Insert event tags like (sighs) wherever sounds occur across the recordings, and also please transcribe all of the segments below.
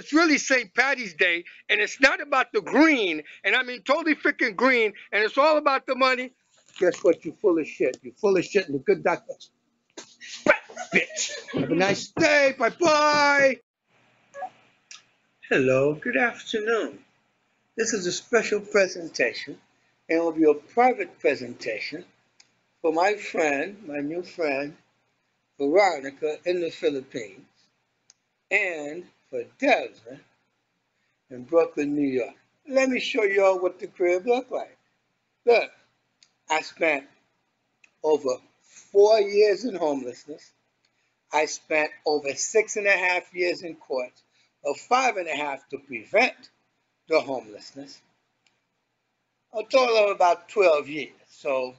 it's really St. Patty's Day and it's not about the green, and I mean totally freaking green, and it's all about the money, guess what? You're full of shit. You're full of shit and a good doctor. Bitch. Have a nice day. Bye bye. Hello, good afternoon. This is a special presentation, and it will be a private presentation for my friend, my new friend, Veronica in the Philippines, and for Desmond in Brooklyn, New York. Let me show you all what the crib looked like. Look, I spent over four years in homelessness. I spent over six and a half years in court, or five and a half to prevent the homelessness. A total of about 12 years. So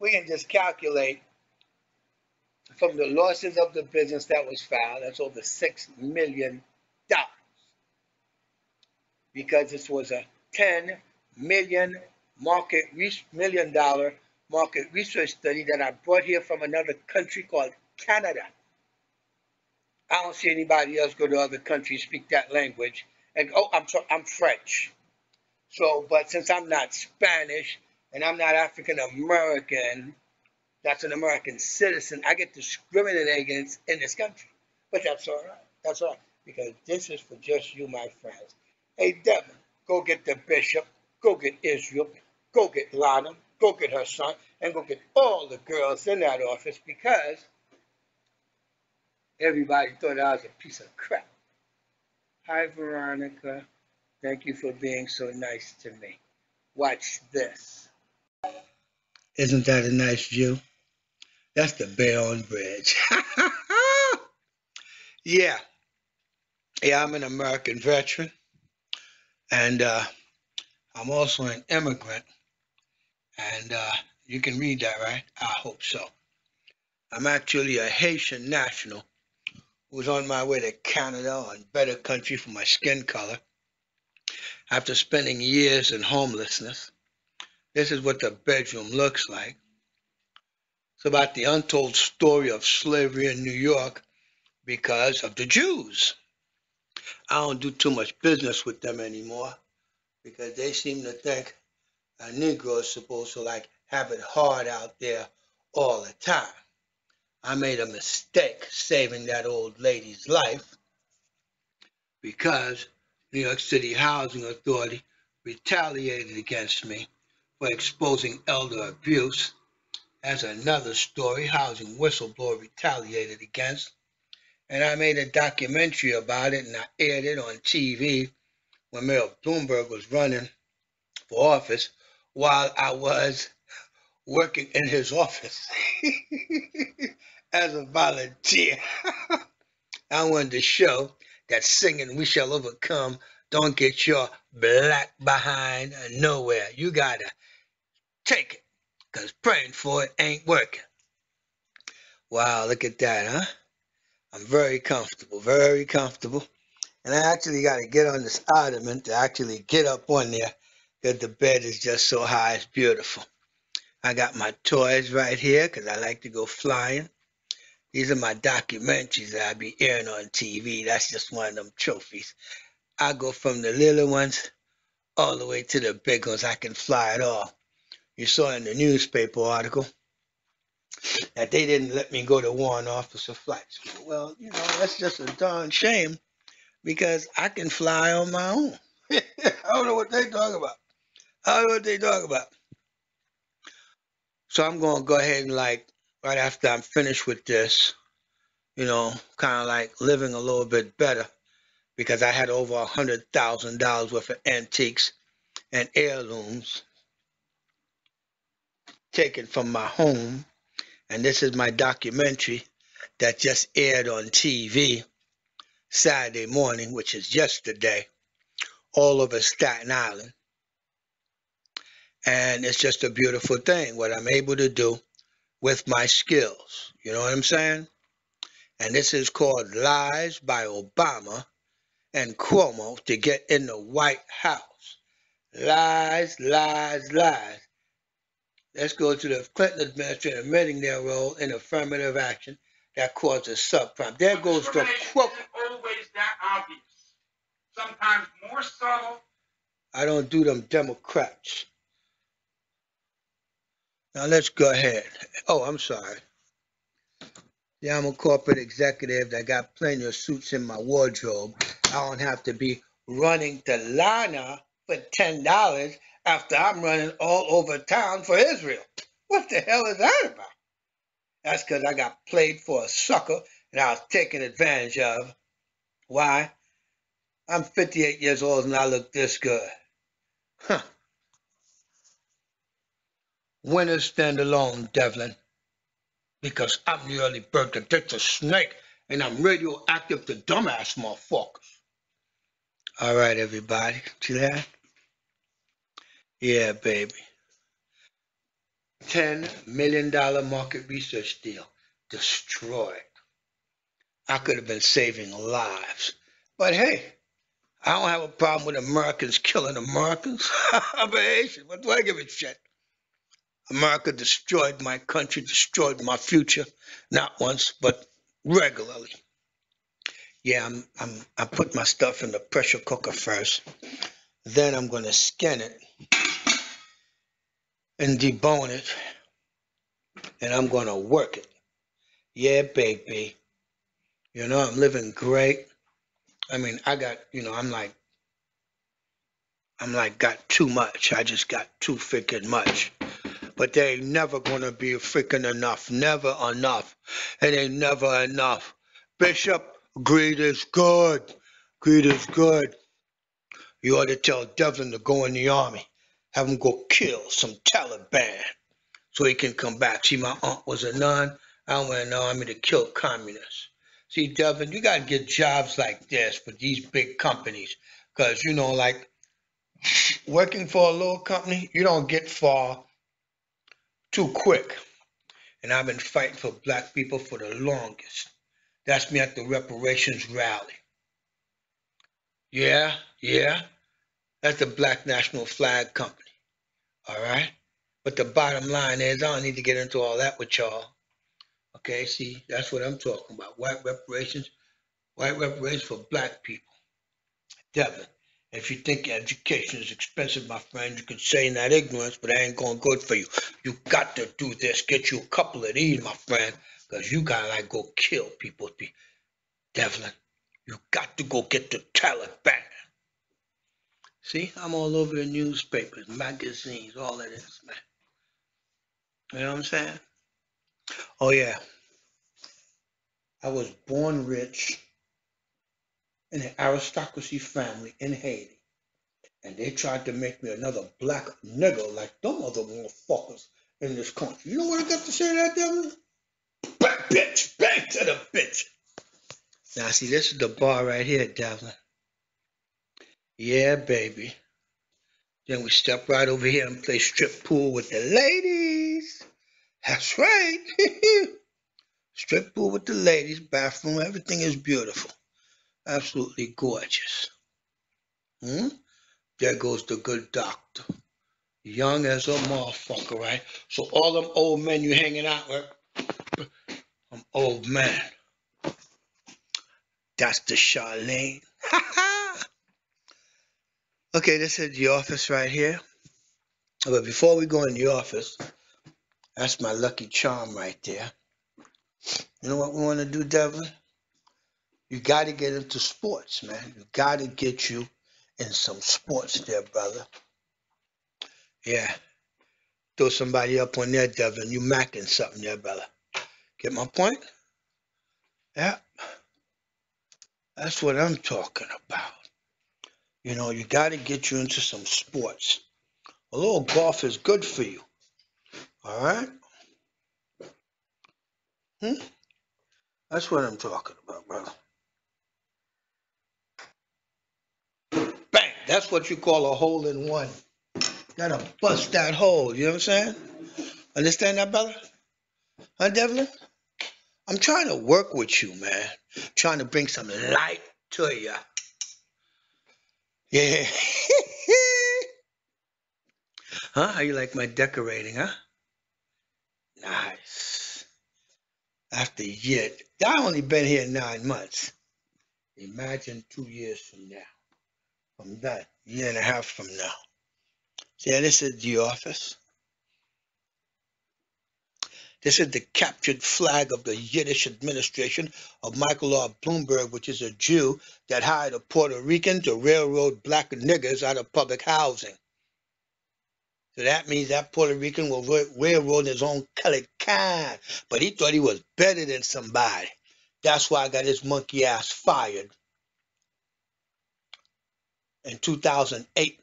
we can just calculate from the losses of the business that was filed, that's over $6 million. Because this was a 10 million market million dollar market research study that I brought here from another country called Canada. I don't see anybody else go to other countries speak that language. And oh, I'm I'm French. So, but since I'm not Spanish and I'm not African American, that's an American citizen, I get discriminated against in this country. But that's all right. That's all right. Because this is for just you, my friends. Hey, Devin, go get the bishop, go get Israel, go get Lana, go get her son, and go get all the girls in that office because everybody thought I was a piece of crap. Hi, Veronica. Thank you for being so nice to me. Watch this. Isn't that a nice view? That's the Bayonne Bridge. (laughs) yeah. Yeah, I'm an American veteran. And uh, I'm also an immigrant. And uh, you can read that, right? I hope so. I'm actually a Haitian national who's on my way to Canada and better country for my skin color. After spending years in homelessness, this is what the bedroom looks like. It's about the untold story of slavery in New York because of the Jews. I don't do too much business with them anymore because they seem to think a Negro is supposed to like have it hard out there all the time. I made a mistake saving that old lady's life because New York City Housing Authority retaliated against me for exposing elder abuse. As another story, housing whistleblower retaliated against. And I made a documentary about it and I aired it on TV when Mayor Bloomberg was running for office while I was working in his office (laughs) as a volunteer. (laughs) I wanted to show that singing We Shall Overcome don't get your black behind nowhere. You gotta take it, because praying for it ain't working. Wow, look at that, huh? I'm very comfortable, very comfortable. And I actually got to get on this ottoman to actually get up on there because the bed is just so high. It's beautiful. I got my toys right here because I like to go flying. These are my documentaries that I be airing on TV. That's just one of them trophies. I go from the little ones all the way to the big ones. I can fly it all. You saw in the newspaper article that they didn't let me go to warrant officer flight school. Well, you know, that's just a darn shame because I can fly on my own. (laughs) I don't know what they talk about. I don't know what they talk about. So I'm going to go ahead and like, right after I'm finished with this, you know, kind of like living a little bit better because I had over a hundred thousand dollars worth of antiques and heirlooms taken from my home. And this is my documentary that just aired on TV Saturday morning, which is yesterday, all over Staten Island. And it's just a beautiful thing, what I'm able to do with my skills. You know what I'm saying? And this is called Lies by Obama and Cuomo to get in the White House. Lies, lies, lies. Let's go to the Clinton administration admitting their role in affirmative action that causes subprime. There goes the quote obvious, sometimes more subtle. I don't do them Democrats. Now let's go ahead. Oh, I'm sorry. Yeah, I'm a corporate executive that got plenty of suits in my wardrobe. I don't have to be running to Lana for $10 after I'm running all over town for Israel. What the hell is that about? That's because I got played for a sucker and I was taken advantage of. Why? I'm 58 years old and I look this good. Huh. Winners stand alone, Devryn. Because I'm the early bird that gets a snake and I'm radioactive to dumbass motherfuckers. All right, everybody. See that? Yeah, baby. $10 million market research deal destroyed. I could have been saving lives. But hey, I don't have a problem with Americans killing Americans. (laughs) I'm an Asian. What do I give a shit? America destroyed my country, destroyed my future, not once, but regularly. Yeah, I'm, I'm, I put my stuff in the pressure cooker first. Then I'm going to skin it and debone it. And I'm going to work it. Yeah, baby. You know, I'm living great. I mean, I got, you know, I'm like, I'm like, got too much. I just got too freaking much but they ain't never gonna be freaking enough. Never enough. It ain't never enough. Bishop, greed is good. Greed is good. You ought to tell Devryn to go in the army. Have him go kill some Taliban so he can come back. See, my aunt was a nun. I went in the army to kill communists. See, Devin, you got to get jobs like this for these big companies. Because, you know, like working for a little company, you don't get far too quick. And I've been fighting for black people for the longest. That's me at the reparations rally. Yeah, yeah. That's the Black National Flag Company. All right? But the bottom line is, I don't need to get into all that with y'all. Okay, see, that's what I'm talking about. White reparations, white reparations for black people. Devryn, if you think education is expensive, my friend, you can say in that ignorance, but I ain't going good for you. You got to do this. Get you a couple of these, my friend, because you got to like go kill people. Devryn, you got to go get the Taliban. See, I'm all over the newspapers, magazines, all of this, man. You know what I'm saying? Oh, yeah. I was born rich in an aristocracy family in Haiti. And they tried to make me another black nigger like them other motherfuckers in this country. You know what I got to say to that, devil? Bitch, bang to the bitch. Now, see, this is the bar right here, Devryn. Yeah, baby. Then we step right over here and play strip pool with the ladies. That's right. (laughs) strip pool with the ladies, bathroom, everything is beautiful absolutely gorgeous. Hmm? There goes the good doctor. Young as a motherfucker, right? So all them old men you hanging out with, I'm old man. That's the Charlene. (laughs) okay, this is the office right here. But before we go in the office, that's my lucky charm right there. You know what we want to do, Devryn? You got to get into sports, man. You got to get you in some sports there, brother. Yeah. Throw somebody up on there, Devin. You macking something there, brother. Get my point? Yeah. That's what I'm talking about. You know, you got to get you into some sports. A little golf is good for you. All right? Hmm? That's what I'm talking about, brother. Bang! That's what you call a hole in one. Gotta bust that hole. You know what I'm saying? Understand that, brother? Huh, Devryn? I'm trying to work with you, man. trying to bring some light to you. Yeah. (laughs) huh? How you like my decorating, huh? Nice. After yet, I only been here nine months. Imagine two years from now, from that, year and a half from now. See, this is the office. This is the captured flag of the Yiddish administration of Michael R. Bloomberg, which is a Jew that hired a Puerto Rican to railroad black niggers out of public housing. So that means that Puerto Rican will railroad his own colored kind. But he thought he was better than somebody. That's why I got his monkey ass fired in 2008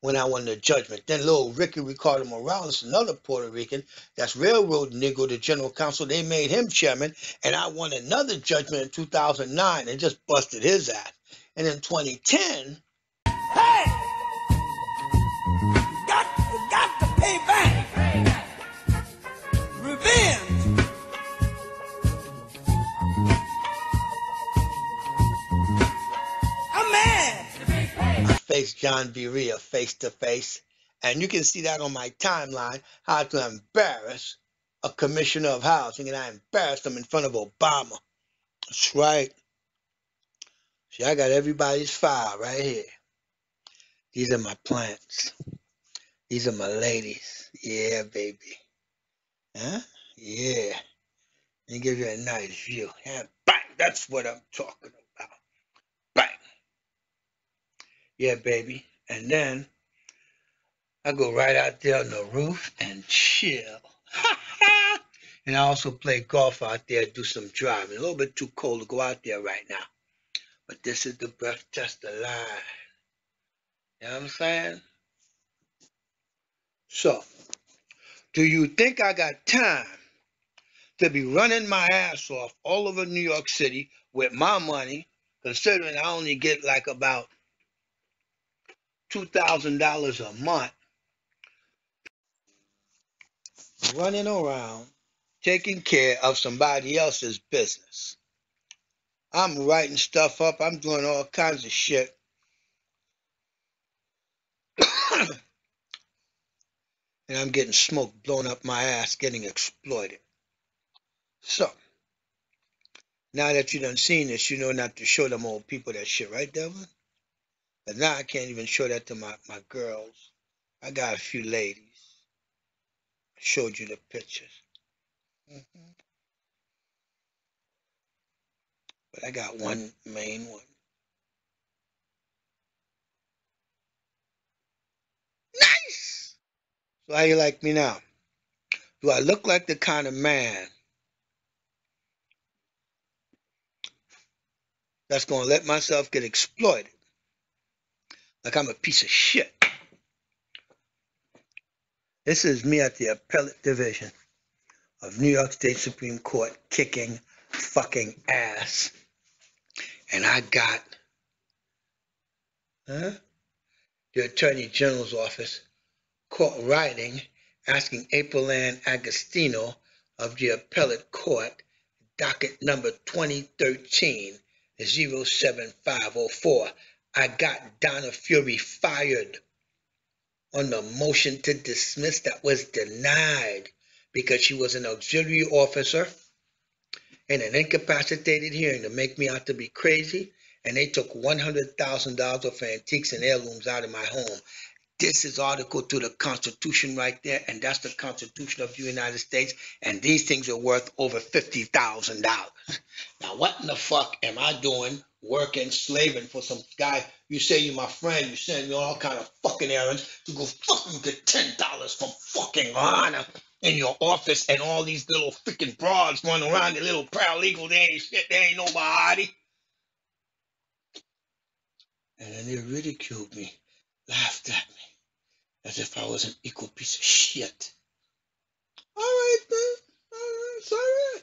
when I won the judgment. Then little Ricky Ricardo Morales, another Puerto Rican, that's railroad nigger, the general counsel, they made him chairman, and I won another judgment in 2009 and just busted his ass. And in 2010, hey, John B. Rhea face to face. And you can see that on my timeline, how to embarrass a commissioner of housing, and I embarrassed him in front of Obama. That's right. See, I got everybody's file right here. These are my plants. These are my ladies. Yeah, baby. Huh? Yeah. Let me give you a nice view. Yeah, bang! That's what I'm talking about. Bang! Yeah, baby. And then I go right out there on the roof and chill. (laughs) and I also play golf out there, do some driving. A little bit too cold to go out there right now. But this is the breath tester line. You know what I'm saying? So, do you think I got time to be running my ass off all over New York City with my money, considering I only get like about $2,000 a month running around taking care of somebody else's business. I'm writing stuff up, I'm doing all kinds of shit. (coughs) and I'm getting smoke blown up my ass, getting exploited. So, now that you done seen this, you know not to show them old people that shit, right, Devryn? But now I can't even show that to my, my girls. I got a few ladies. I showed you the pictures. Mm-hmm. But I got one main one. Nice! So how you like me now? Do I look like the kind of man that's going to let myself get exploited? Like I'm a piece of shit. This is me at the appellate division of New York State Supreme Court kicking fucking ass. And I got huh, the Attorney General's office court writing asking April Ann Agostino of the appellate court, docket number 2013 07504, I got Donna Fury fired on the motion to dismiss that was denied because she was an auxiliary officer in an incapacitated hearing to make me out to be crazy. And they took $100,000 of antiques and heirlooms out of my home. This is article to the Constitution right there, and that's the Constitution of the United States. And these things are worth over $50,000. Now, what in the fuck am I doing working, slaving for some guy. You say you're my friend, you send me all kind of fucking errands to go fucking get ten dollars from fucking honor in your office and all these little freaking broads running around, the little paralegal, they ain't shit, they ain't nobody. And then they ridiculed me, laughed at me, as if I was an equal piece of shit. All right, man. All right, it's all right.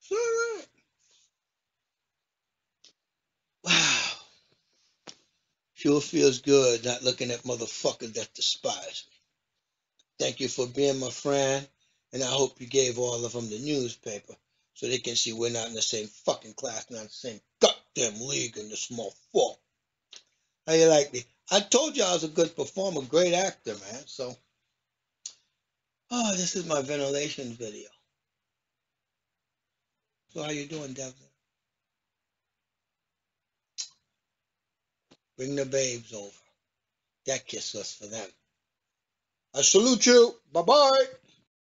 It's all right. (sighs) Wow. Sure feels good not looking at motherfuckers that despise me. Thank you for being my friend, and I hope you gave all of them the newspaper so they can see we're not in the same fucking class, not the same goddamn league in the small fall. How you like me? I told you I was a good performer, great actor, man. So, oh, this is my ventilation video. So how you doing, Devryn? Bring the babes over. That kiss was for them. I salute you. Bye bye.